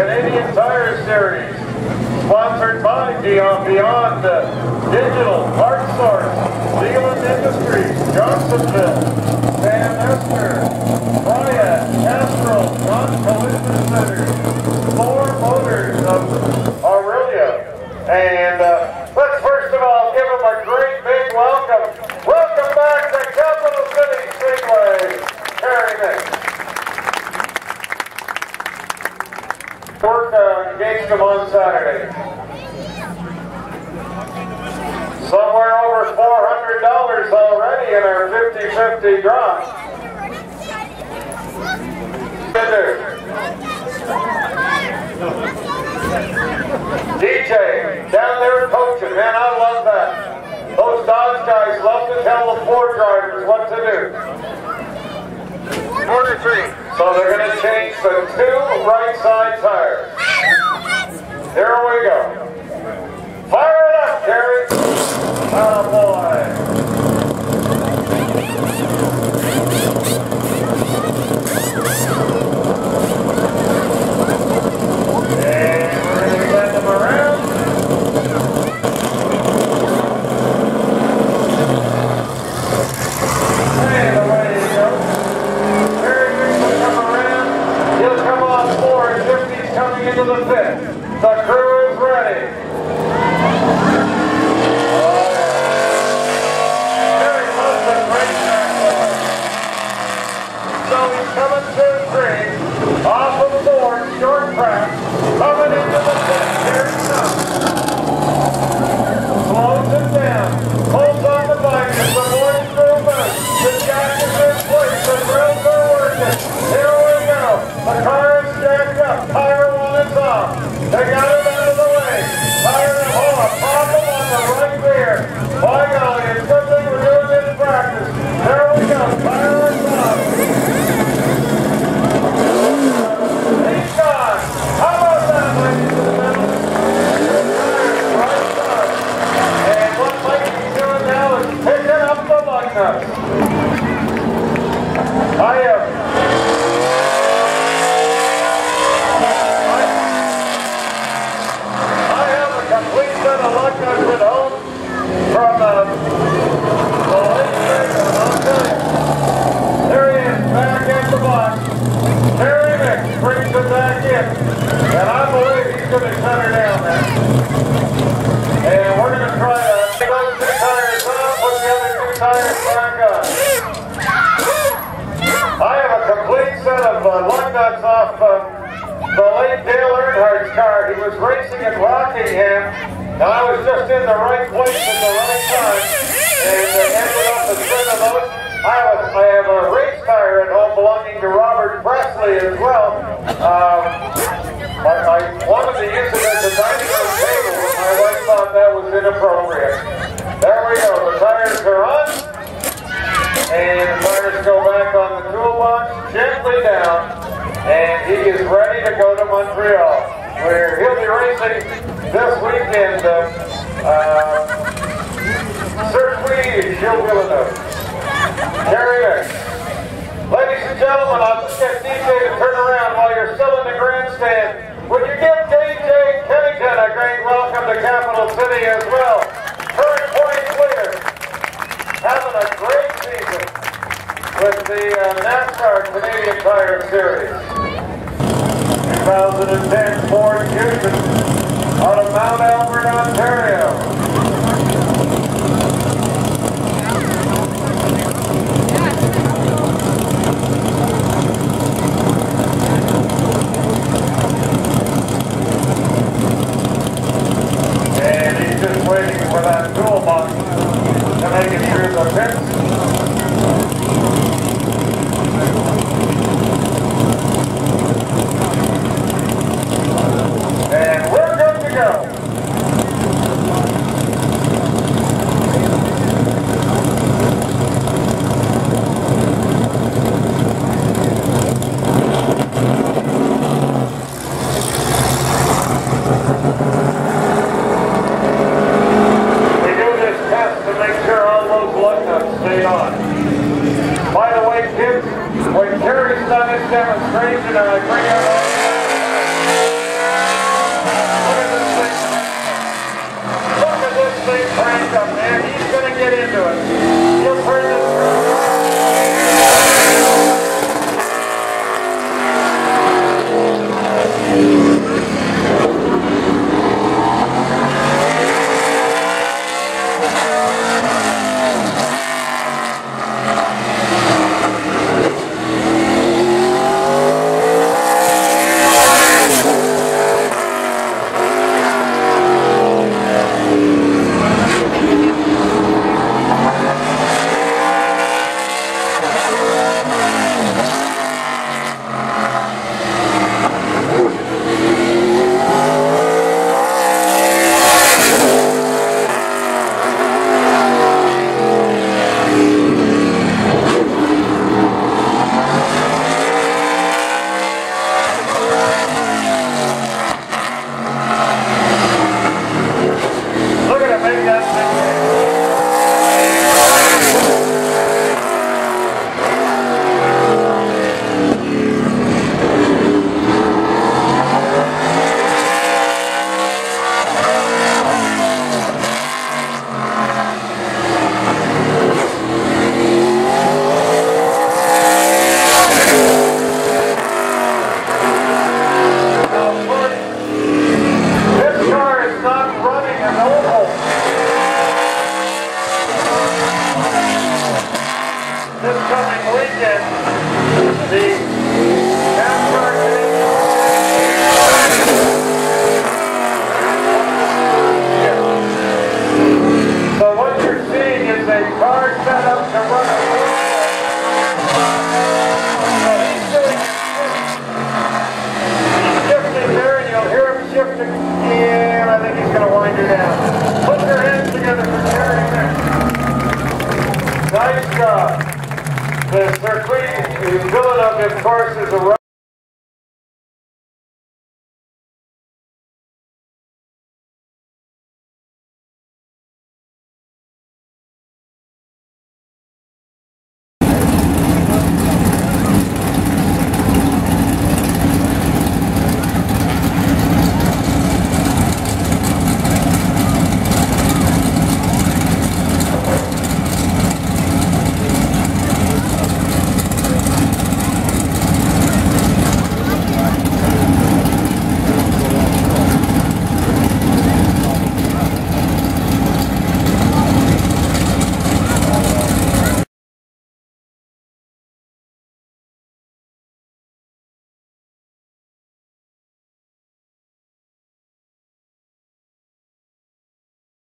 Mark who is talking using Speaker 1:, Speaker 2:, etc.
Speaker 1: Canadian Tire Series. Sponsored by Beyond, Beyond Digital, Part Source, Zealand Industries, Johnsonville, Sam Esther, Triad, Astro, John Collision Center, Four Motors of Aurelia. And uh, let's first of all give them a great big. Welcome back to Capital City Speedway, Kerry Micks. Work engaged them on Saturday. Somewhere over $400 already in our 50-50 draw. DJ, down there coaching, man, I love that. Those Dodge guys love to tell the Ford drivers what to do. 43. So they're going to change the two right side tires. Here we go. Fire it up, Kerry. Oh, boy. And we're going to get them around. And away he goes. Kerry Micks will come around. He'll come off board just he's coming into the pit. The crew is ready. Oh, yeah. Kerry loves the great track limit. So he's coming through three, off of the board, short track, coming into the pit. Here he comes. Slows it down, holds on the bike as the boys move in. The jack is in place, the drills are working. Here we go. The car is jacked up, tire one is off. They got it out of the way. Tire and hold a problem on the right rear. By golly, it's a good thing we're doing this practice. There we go, tire is off. He's gone. How about that, ladies and gentlemen? Right side. And what Mikey's doing now is picking up the lug nuts. I am. I have a complete set of lug nuts at home from uh, the late days, and I'll tell you. There he is, back at the box. Kerry Micks brings it back in. And I believe he's going to shut her down now. And we're going to try to take those two tires off, put the other two tires back on. I have a complete set of uh, lug nuts off uh, the late Dale He was racing at Rockingham, and I was just in the right place at the right time, and uh, ended up with ten of those. I a, I have a race tire at home belonging to Robert Pressley as well. Um, I, wanted to use it as a dining table, but my wife thought that was inappropriate. There we go. The tires are on. And the tires go back on the toolbox, gently down, and he is ready to go to Montreal, where he'll be racing this weekend. Uh, uh, Circuit Gilles Villeneuve. Nick. Ladies and gentlemen, I'll just get DJ to turn around while you're still in the grandstand. Would you give DJ Kennington a great welcome to Capital City as well? Current points leader having a great season with the uh, NASCAR Canadian Tire Series. 2010 Ford Fusion out of Mount Albert, Ontario. Look at this thing. Cranked up, man. He's going to get into it. You've heard this course is a